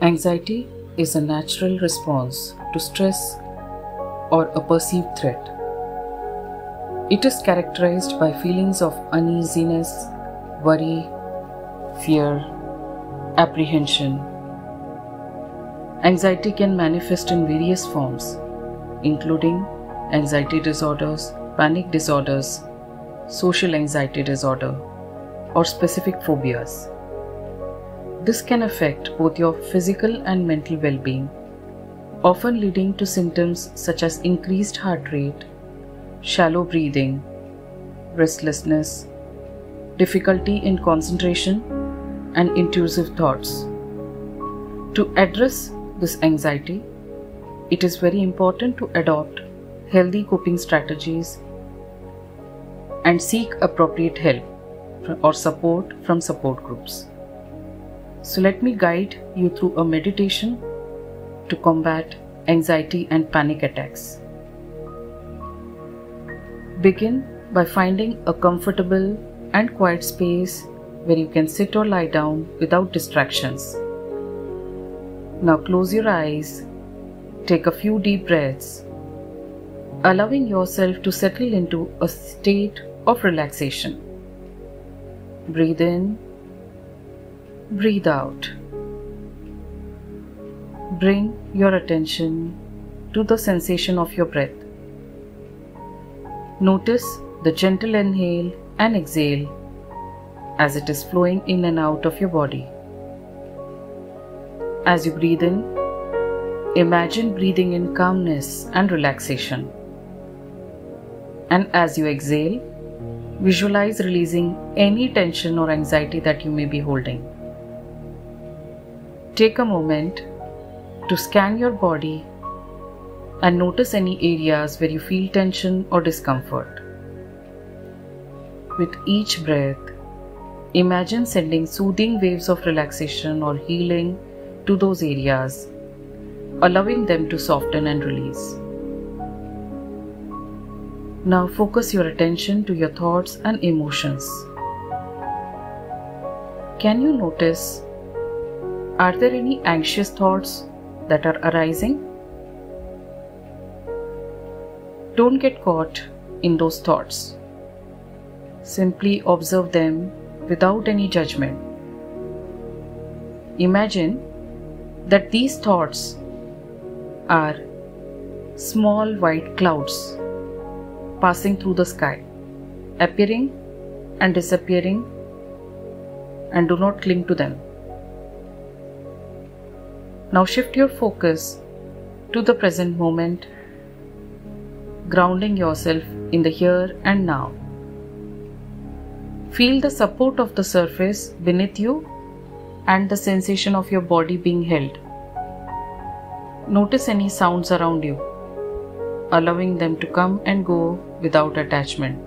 Anxiety is a natural response to stress or a perceived threat. It is characterized by feelings of uneasiness, worry, fear, apprehension. Anxiety can manifest in various forms, including anxiety disorders, panic disorders, social anxiety disorder, or specific phobias. This can affect both your physical and mental well being, often leading to symptoms such as increased heart rate, shallow breathing, restlessness, difficulty in concentration, and intrusive thoughts. To address this anxiety, it is very important to adopt healthy coping strategies and seek appropriate help or support from support groups. So, let me guide you through a meditation to combat anxiety and panic attacks. Begin by finding a comfortable and quiet space where you can sit or lie down without distractions. Now close your eyes, take a few deep breaths, allowing yourself to settle into a state of relaxation. Breathe in, breathe out. Bring your attention to the sensation of your breath. Notice the gentle inhale and exhale as it is flowing in and out of your body. As you breathe in, imagine breathing in calmness and relaxation. And as you exhale, visualize releasing any tension or anxiety that you may be holding. Take a moment to scan your body and notice any areas where you feel tension or discomfort. With each breath, imagine sending soothing waves of relaxation or healing to those areas, allowing them to soften and release. Now focus your attention to your thoughts and emotions. Can you notice? Are there any anxious thoughts that are arising? Don't get caught in those thoughts. Simply observe them without any judgment. Imagine that these thoughts are small white clouds passing through the sky, appearing and disappearing, and do not cling to them. Now shift your focus to the present moment, grounding yourself in the here and now. Feel the support of the surface beneath you and the sensation of your body being held. Notice any sounds around you, allowing them to come and go without attachment.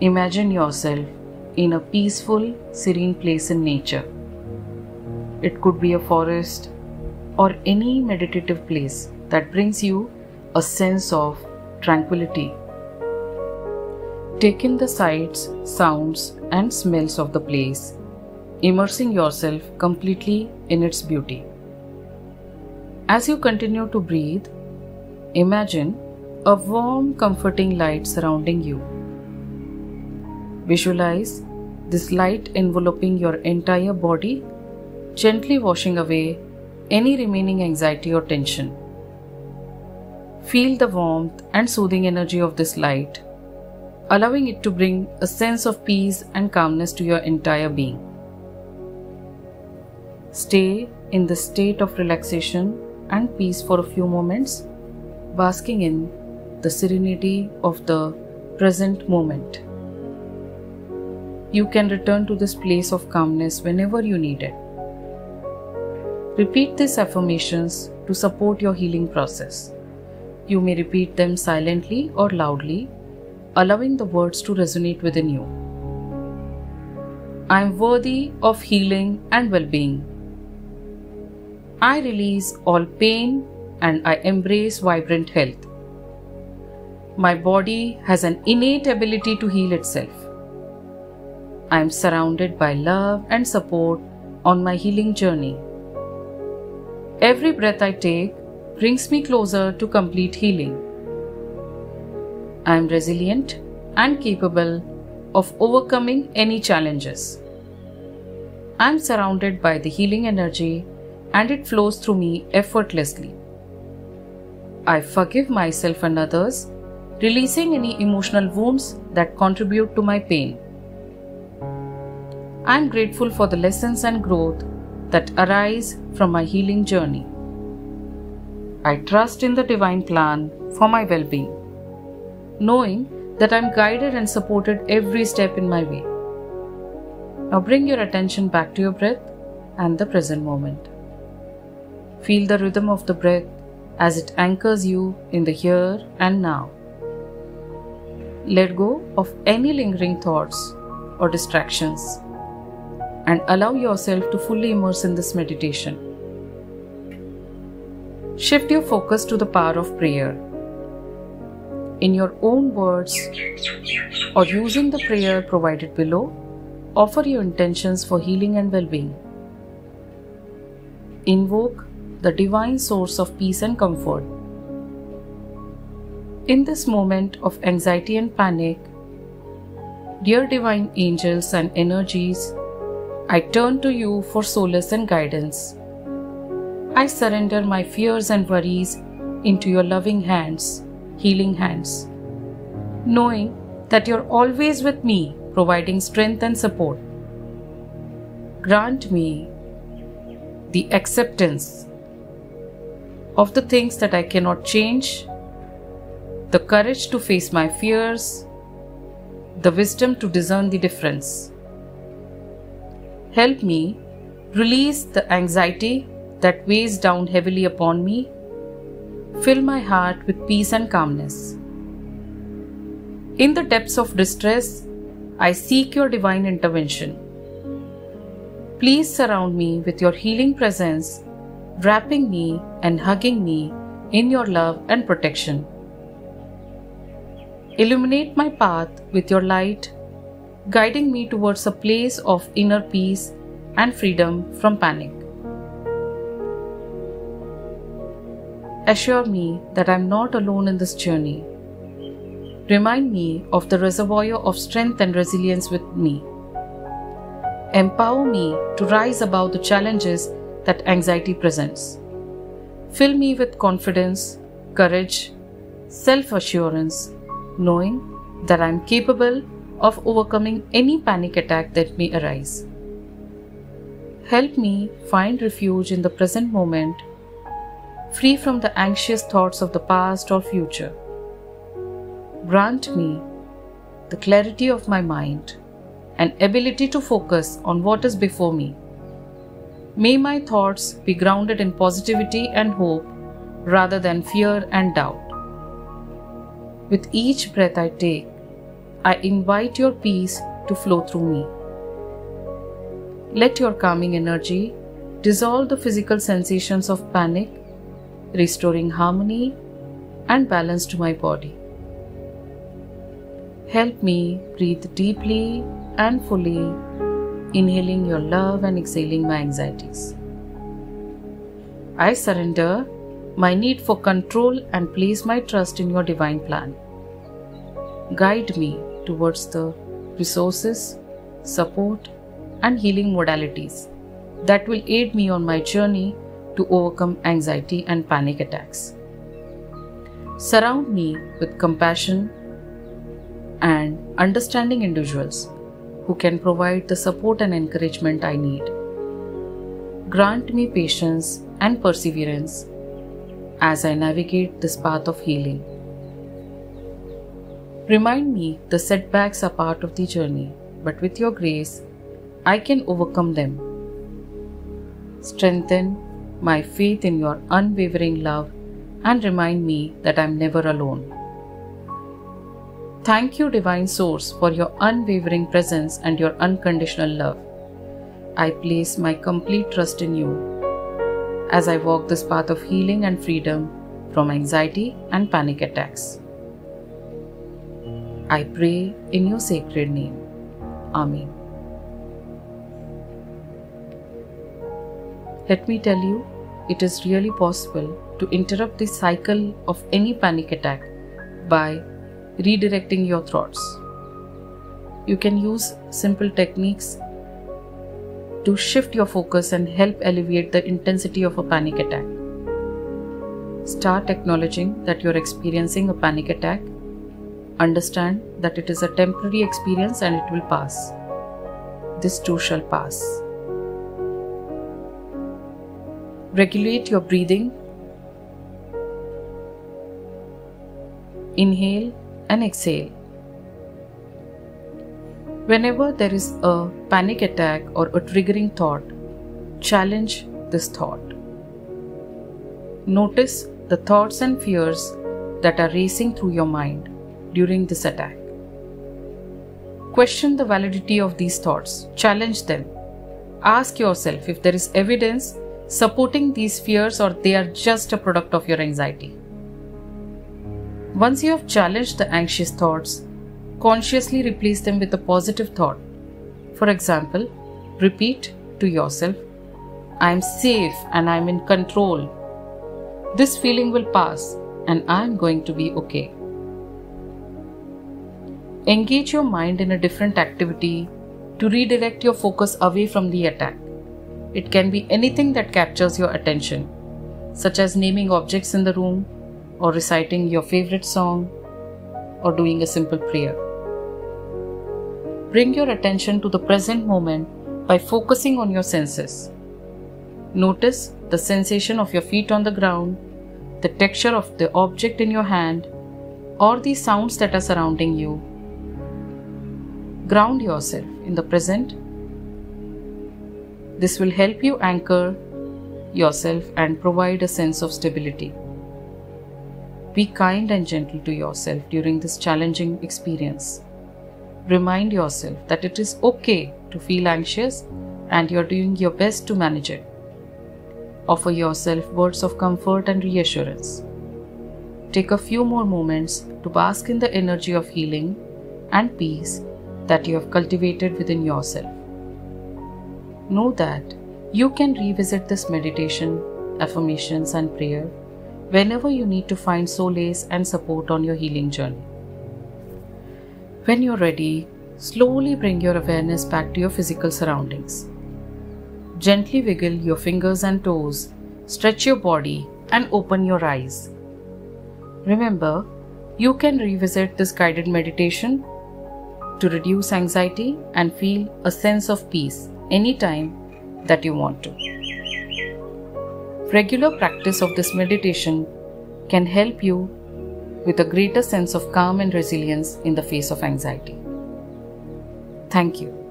Imagine yourself in a peaceful, serene place in nature. It could be a forest or any meditative place that brings you a sense of tranquility Take in the sights, sounds, and smells of the place, immersing yourself completely in its beauty. As you continue to breathe, imagine a warm, comforting light surrounding you. Visualize this light enveloping your entire body, gently washing away any remaining anxiety or tension. Feel the warmth and soothing energy of this light allowing it to bring a sense of peace and calmness to your entire being. Stay in the state of relaxation and peace for a few moments, basking in the serenity of the present moment. You can return to this place of calmness whenever you need it. Repeat these affirmations to support your healing process. You may repeat them silently or loudly allowing the words to resonate within you. I am worthy of healing and well being. I release all pain and I embrace vibrant health. My body has an innate ability to heal itself. I am surrounded by love and support on my healing journey. Every breath I take brings me closer to complete healing. I am resilient and capable of overcoming any challenges. I am surrounded by the healing energy and it flows through me effortlessly. I forgive myself and others, releasing any emotional wounds that contribute to my pain. I am grateful for the lessons and growth that arise from my healing journey. I trust in the divine plan for my well being, knowing that I am guided and supported every step in my way. Now bring your attention back to your breath and the present moment. Feel the rhythm of the breath as it anchors you in the here and now. Let go of any lingering thoughts or distractions and allow yourself to fully immerse in this meditation. Shift your focus to the power of prayer. In your own words or using the prayer provided below, offer your intentions for healing and well being. Invoke the divine source of peace and comfort. In this moment of anxiety and panic, dear divine angels and energies, I turn to you for solace and guidance. I surrender my fears and worries into your loving hands, healing hands, knowing that you're always with me, providing strength and support. Grant me the acceptance of the things that I cannot change, the courage to face my fears, the wisdom to discern the difference. Help me release the anxiety that weighs down heavily upon me. Fill my heart with peace and calmness. In the depths of distress, I seek your divine intervention. Please surround me with your healing presence, wrapping me and hugging me in your love and protection. Illuminate my path with your light guiding me towards a place of inner peace and freedom from panic. Assure me that I am not alone in this journey. Remind me of the reservoir of strength and resilience with me. Empower me to rise above the challenges that anxiety presents. Fill me with confidence, courage, self assurance, knowing that I am capable of overcoming any panic attack that may arise. Help me find refuge in the present moment, free from the anxious thoughts of the past or future. Grant me the clarity of my mind and ability to focus on what is before me. May my thoughts be grounded in positivity and hope rather than fear and doubt. With each breath I take, I invite your peace to flow through me. Let your calming energy dissolve the physical sensations of panic, restoring harmony and balance to my body. Help me breathe deeply and fully, inhaling your love and exhaling my anxieties. I surrender my need for control and place my trust in your divine plan. Guide me towards the resources, support, and healing modalities that will aid me on my journey to overcome anxiety and panic attacks. Surround me with compassion and understanding individuals who can provide the support and encouragement I need. Grant me patience and perseverance as I navigate this path of healing. Remind me the setbacks are part of the journey, but with your grace, I can overcome them. Strengthen my faith in your unwavering love and remind me that I am never alone. Thank you, Divine Source, for your unwavering presence and your unconditional love. I place my complete trust in you as I walk this path of healing and freedom from anxiety and panic attacks. I pray in your sacred name. Amen. Let me tell you, it is really possible to interrupt the cycle of any panic attack by redirecting your thoughts. You can use simple techniques to shift your focus and help alleviate the intensity of a panic attack. Start acknowledging that you're experiencing a panic attack. Understand that it is a temporary experience and it will pass. This too shall pass. Regulate your breathing. Inhale and exhale. Whenever there is a panic attack or a triggering thought, challenge this thought. Notice the thoughts and fears that are racing through your mind during this attack. Question the validity of these thoughts, challenge them. Ask yourself if there is evidence supporting these fears or they are just a product of your anxiety. Once you have challenged the anxious thoughts, consciously replace them with a positive thought. For example, repeat to yourself, I am safe and I am in control. This feeling will pass and I am going to be okay. Engage your mind in a different activity to redirect your focus away from the attack. It can be anything that captures your attention, such as naming objects in the room, or reciting your favorite song, or doing a simple prayer. Bring your attention to the present moment by focusing on your senses. Notice the sensation of your feet on the ground, the texture of the object in your hand, or the sounds that are surrounding you. Ground yourself in the present this will help you anchor yourself and provide a sense of stability. Be kind and gentle to yourself during this challenging experience. Remind yourself that it is okay to feel anxious and you're doing your best to manage it. Offer yourself words of comfort and reassurance. Take a few more moments to bask in the energy of healing and peace that you have cultivated within yourself. Know that you can revisit this meditation, affirmations, and prayer whenever you need to find solace and support on your healing journey. When you're ready, slowly bring your awareness back to your physical surroundings. Gently wiggle your fingers and toes, stretch your body, and open your eyes. Remember, you can revisit this guided meditation to reduce anxiety and feel a sense of peace anytime that you want to. Regular practice of this meditation can help you with a greater sense of calm and resilience in the face of anxiety. Thank you.